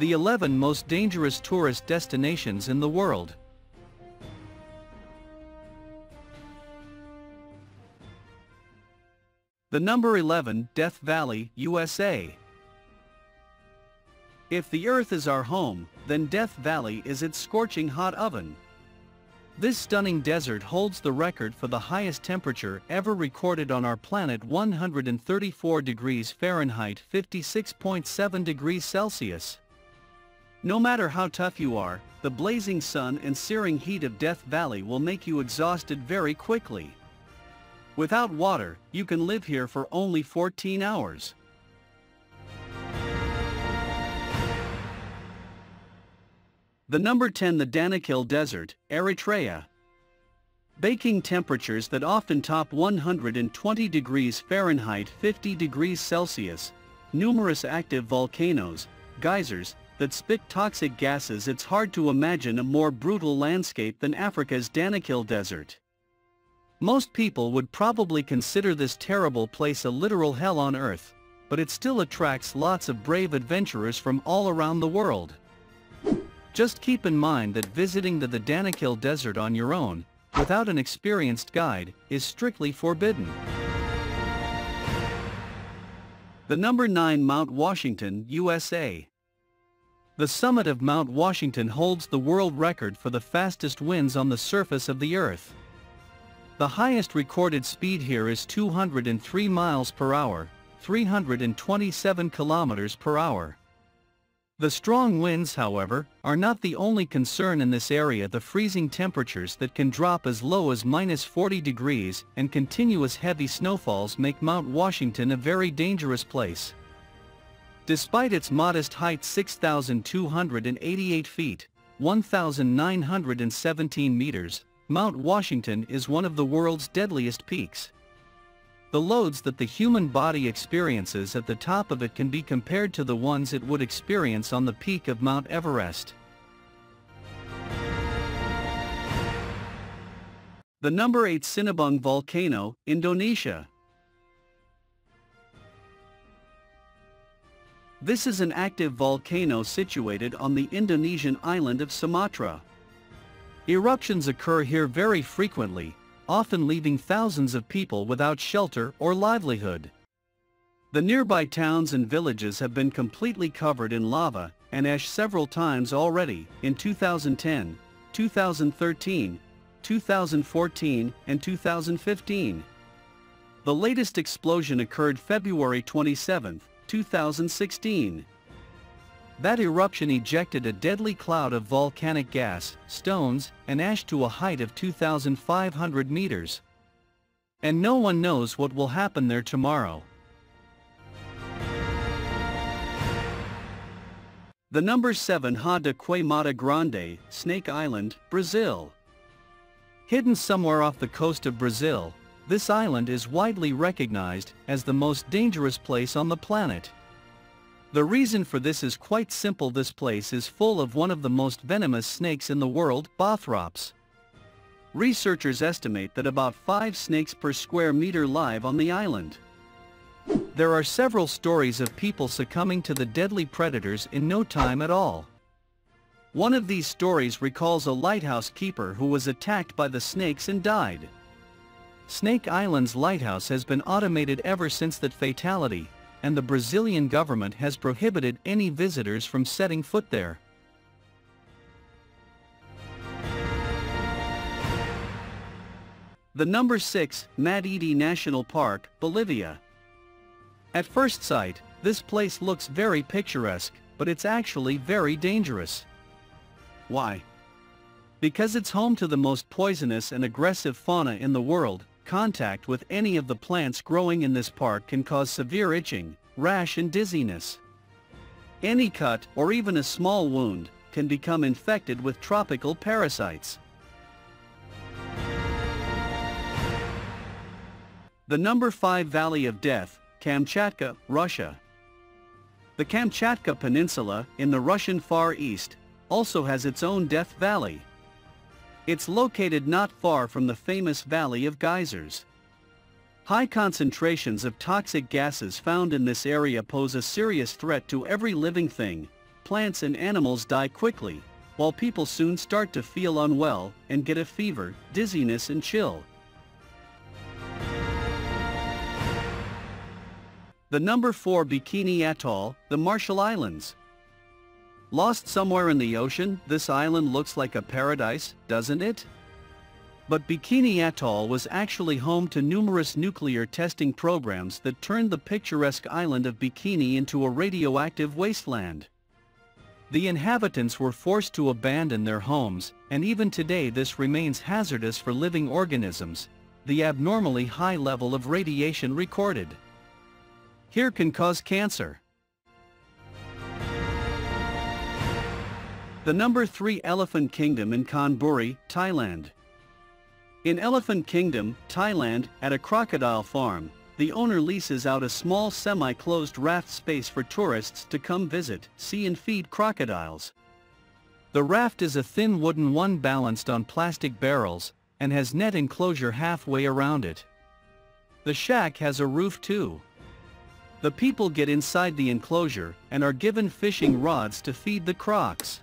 The 11 most dangerous tourist destinations in the world. The number 11, Death Valley, USA. If the Earth is our home, then Death Valley is its scorching hot oven. This stunning desert holds the record for the highest temperature ever recorded on our planet 134 degrees Fahrenheit 56.7 degrees Celsius. No matter how tough you are, the blazing sun and searing heat of Death Valley will make you exhausted very quickly. Without water, you can live here for only 14 hours. The number 10 The Danakil Desert, Eritrea. Baking temperatures that often top 120 degrees Fahrenheit 50 degrees Celsius, numerous active volcanoes, geysers, that spit toxic gases it's hard to imagine a more brutal landscape than Africa's Danakil Desert. Most people would probably consider this terrible place a literal hell on earth, but it still attracts lots of brave adventurers from all around the world. Just keep in mind that visiting the, the Danakil Desert on your own, without an experienced guide, is strictly forbidden. The number 9 Mount Washington, USA. The summit of Mount Washington holds the world record for the fastest winds on the surface of the Earth. The highest recorded speed here is 203 miles per hour, 327 kilometers per hour. The strong winds however, are not the only concern in this area the freezing temperatures that can drop as low as minus 40 degrees and continuous heavy snowfalls make Mount Washington a very dangerous place. Despite its modest height 6,288 feet, 1,917 meters, Mount Washington is one of the world's deadliest peaks. The loads that the human body experiences at the top of it can be compared to the ones it would experience on the peak of Mount Everest. The number 8 Sinabung Volcano, Indonesia. This is an active volcano situated on the Indonesian island of Sumatra. Eruptions occur here very frequently, often leaving thousands of people without shelter or livelihood. The nearby towns and villages have been completely covered in lava and ash several times already, in 2010, 2013, 2014, and 2015. The latest explosion occurred February 27, 2016. That eruption ejected a deadly cloud of volcanic gas, stones, and ash to a height of 2,500 meters. And no one knows what will happen there tomorrow. The number 7 Ilha da Queimada Grande, Snake Island, Brazil. Hidden somewhere off the coast of Brazil, this island is widely recognized as the most dangerous place on the planet. The reason for this is quite simple this place is full of one of the most venomous snakes in the world, Bothrops. Researchers estimate that about 5 snakes per square meter live on the island. There are several stories of people succumbing to the deadly predators in no time at all. One of these stories recalls a lighthouse keeper who was attacked by the snakes and died. Snake Island's lighthouse has been automated ever since that fatality, and the Brazilian government has prohibited any visitors from setting foot there. The number 6, Madidi National Park, Bolivia. At first sight, this place looks very picturesque, but it's actually very dangerous. Why? Because it's home to the most poisonous and aggressive fauna in the world, Contact with any of the plants growing in this park can cause severe itching, rash and dizziness. Any cut or even a small wound can become infected with tropical parasites. The number 5 Valley of Death, Kamchatka, Russia. The Kamchatka Peninsula, in the Russian Far East, also has its own Death Valley. It's located not far from the famous Valley of Geysers. High concentrations of toxic gases found in this area pose a serious threat to every living thing, plants and animals die quickly, while people soon start to feel unwell and get a fever, dizziness and chill. The number 4 Bikini Atoll, the Marshall Islands. Lost somewhere in the ocean, this island looks like a paradise, doesn't it? But Bikini Atoll was actually home to numerous nuclear testing programs that turned the picturesque island of Bikini into a radioactive wasteland. The inhabitants were forced to abandon their homes, and even today this remains hazardous for living organisms, the abnormally high level of radiation recorded. Here can cause cancer. The number 3 Elephant Kingdom in Chonburi, Thailand. In Elephant Kingdom, Thailand, at a crocodile farm, the owner leases out a small semi-closed raft space for tourists to come visit, see and feed crocodiles. The raft is a thin wooden one balanced on plastic barrels, and has net enclosure halfway around it. The shack has a roof too. The people get inside the enclosure and are given fishing rods to feed the crocs.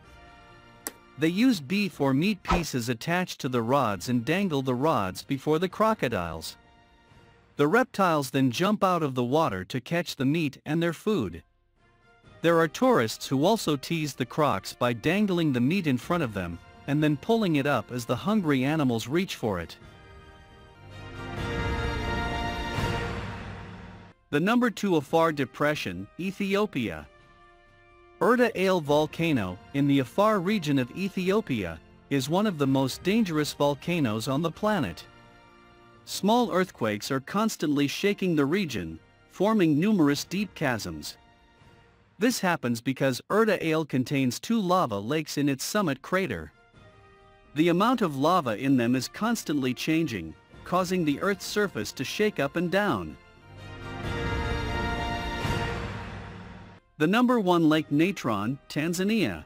They use beef or meat pieces attached to the rods and dangle the rods before the crocodiles. The reptiles then jump out of the water to catch the meat and their food. There are tourists who also tease the crocs by dangling the meat in front of them, and then pulling it up as the hungry animals reach for it. The number 2 Afar Depression, Ethiopia. Erta Ale volcano, in the Afar region of Ethiopia, is one of the most dangerous volcanoes on the planet. Small earthquakes are constantly shaking the region, forming numerous deep chasms. This happens because Erta Ale contains two lava lakes in its summit crater. The amount of lava in them is constantly changing, causing the Earth's surface to shake up and down. The number one Lake Natron, Tanzania.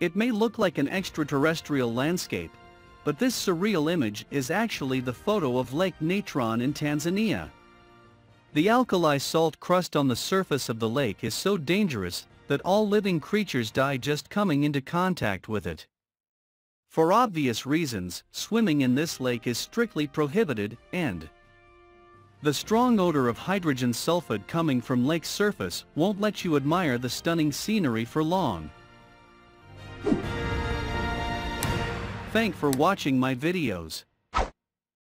It may look like an extraterrestrial landscape, but this surreal image is actually the photo of Lake Natron in Tanzania. The alkali salt crust on the surface of the lake is so dangerous that all living creatures die just coming into contact with it. For obvious reasons, swimming in this lake is strictly prohibited, and the strong odor of hydrogen sulfide coming from lake's surface won't let you admire the stunning scenery for long. Thank for watching my videos.